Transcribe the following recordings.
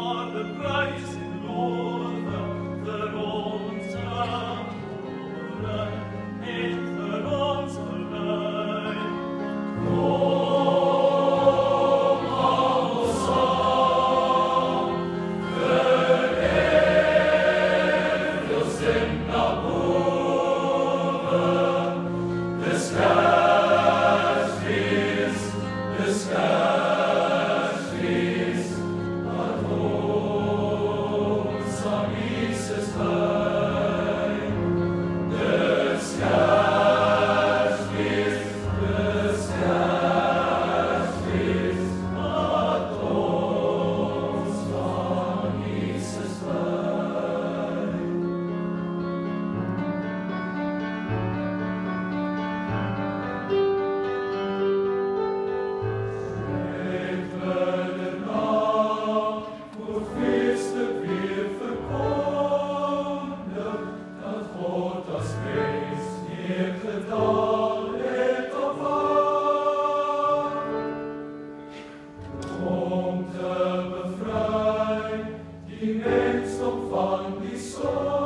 the soul.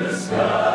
the sky.